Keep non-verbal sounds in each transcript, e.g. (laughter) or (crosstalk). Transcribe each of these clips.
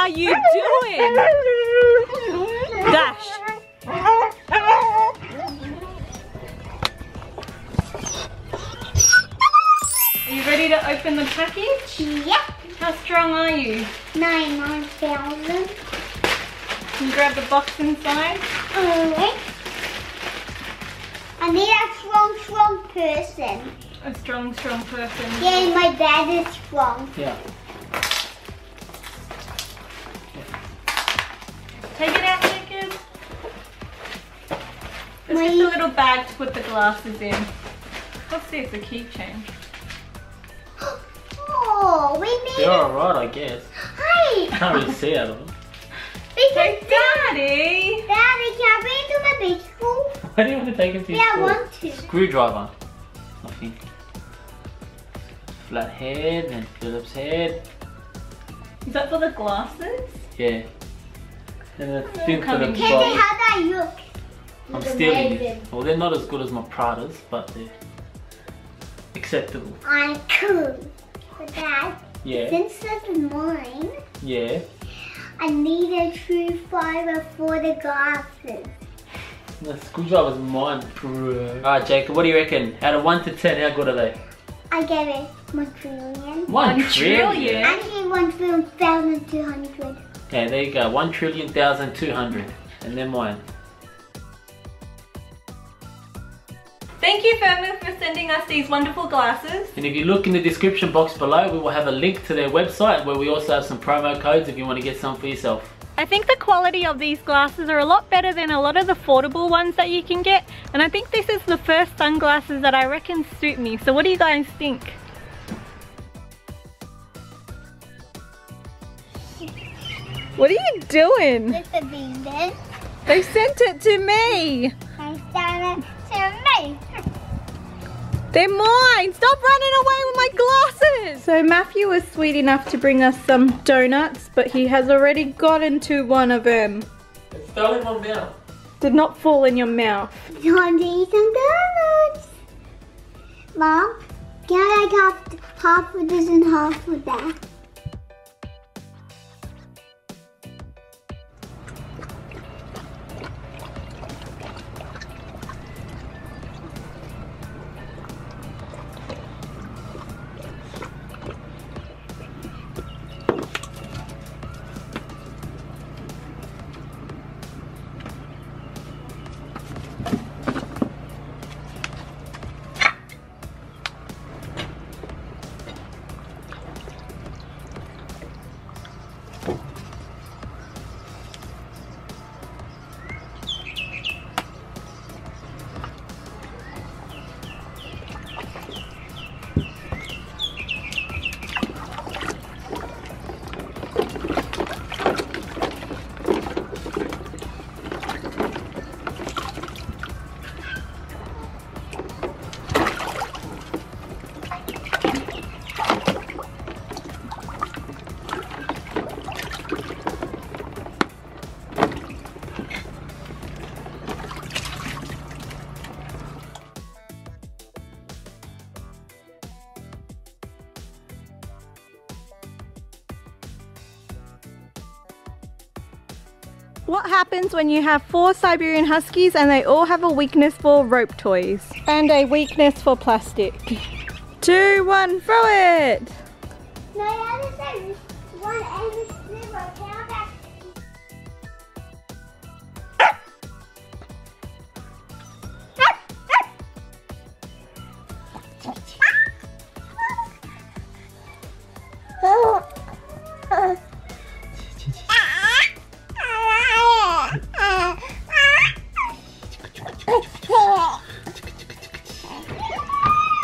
are you doing? Dash. Are you ready to open the package? Yep. How strong are you? Nine nine thousand. Can you grab the box inside? Alright. I need a strong, strong person. A strong, strong person. Yeah, my dad is strong. Yeah. It's My- just a little bag to put the glasses in. What's this? A keychain. Oh, we need. They're alright, I guess. Hi. I can't really see out of them. Hey, Because Daddy! Daddy, can I bring it to my beach school? Why do you want to take them to Yeah, I want to. Screwdriver. I think. Flat head and Phillips head. Is that for the glasses? Yeah. And the oh, thing for the coming. Can they bottle. how that look? I'm Look stealing amazing. it. Well, they're not as good as my Pradas, but they're acceptable. I'm cool. But Dad, Yeah. since that's mine, Yeah. I need a screwdriver for the glasses. The screwdriver's mine, bro. Alright, Jacob, what do you reckon? Out of 1 to 10, how good are they? I get it. One trillion. One trillion? Actually, one trillion thousand two hundred. Yeah, there you go. 1 trillion thousand two hundred. And they're mine. Thank you, Firmoo, for sending us these wonderful glasses. And if you look in the description box below, we will have a link to their website where we also have some promo codes if you want to get some for yourself. I think the quality of these glasses are a lot better than a lot of the affordable ones that you can get. And I think this is the first sunglasses that I reckon suit me. So what do you guys think? What are you doing? Look at these. They sent it to me. I started to me. They're mine! Stop running away with my glasses! So Matthew was sweet enough to bring us some donuts, but he has already got into one of them. It's fell in my mouth. Did not fall in your mouth. Time to eat some donuts. Mom, can I have half of this and half of that? What happens when you have four Siberian Huskies and they all have a weakness for rope toys? And a weakness for plastic. Two, one, throw it! No,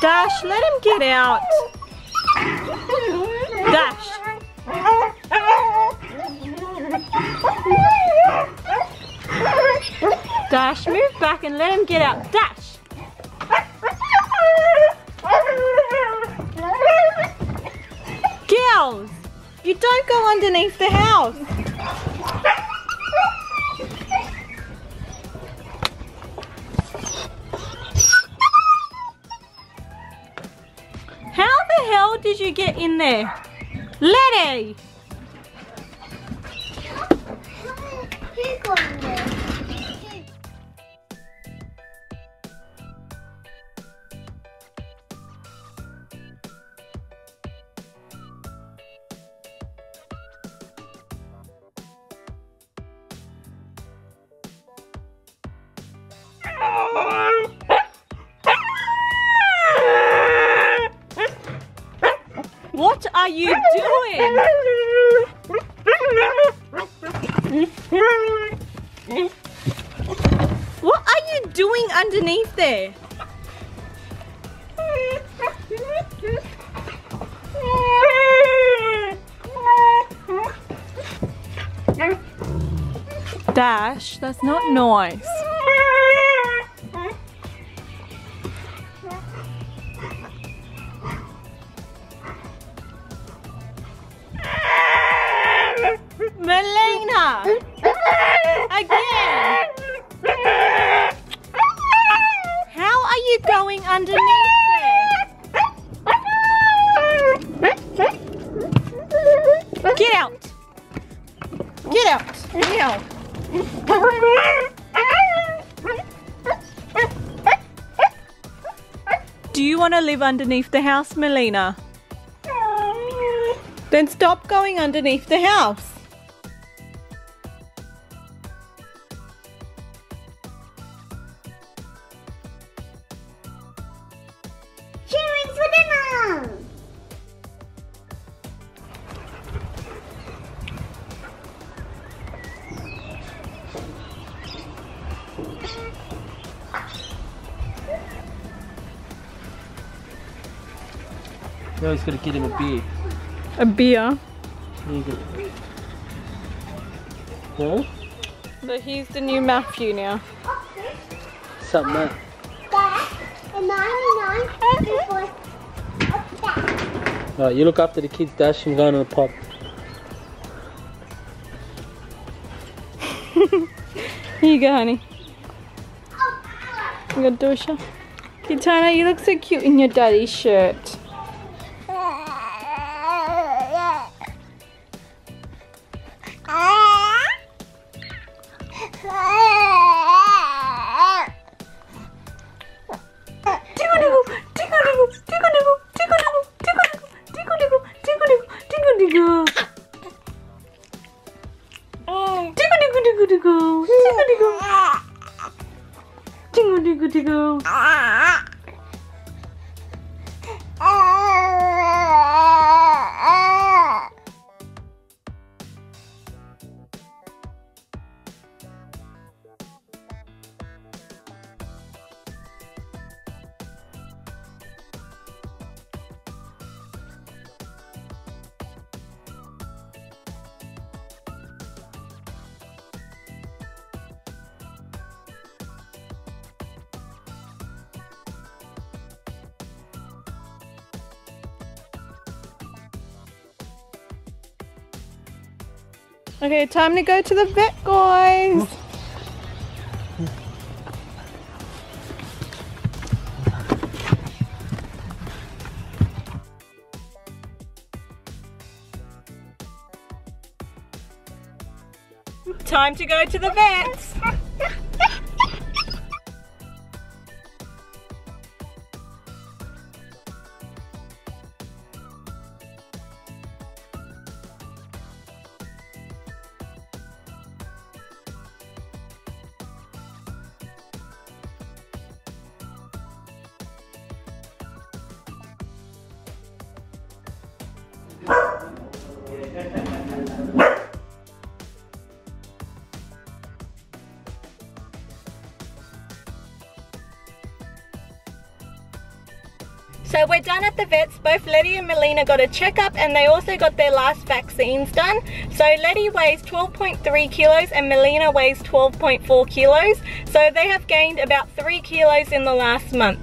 Dash, let him get out. Dash. Dash, move back and let him get out. Dash. Girls, you don't go underneath the house. In there? Letty! Are you (laughs) doing? What are you doing underneath there? Dash, that's not nice. Get out! Now! Do you want to live underneath the house, Melina? Then stop going underneath the house. You he's gonna get him a beer. A beer. There you go. No? So he's the new Matthew now. Something that. That and 99 before up. Alright, you look after the kids, Dash. I'm going to the pub. (laughs) Here you go, honey. You got Dosha. Kitana, you look so cute in your daddy's shirt. Tickle-dickle, tickle-dickle, ah. tickle-dickle. Tickle, ah. tickle, tickle. Okay, time to go to the vet, guys. Time to go to the vets. So we're done at the vets. Both Letty and Melina got a checkup and they also got their last vaccines done. So Letty weighs 12.3 kilos and Melina weighs 12.4 kilos. So they have gained about 3 kilos in the last month.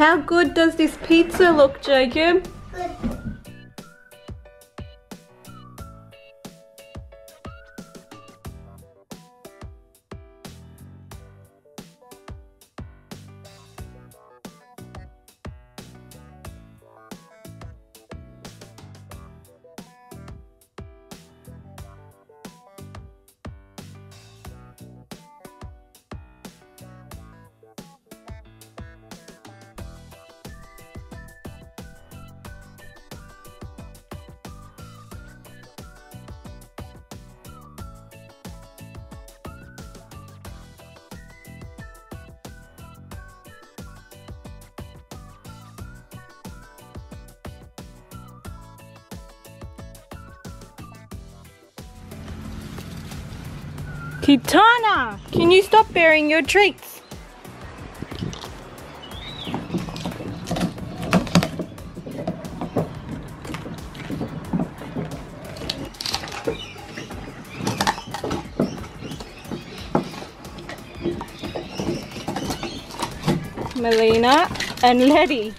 How good does this pizza look, Jacob? Kitana, can you stop burying your treats? Melina and Letty.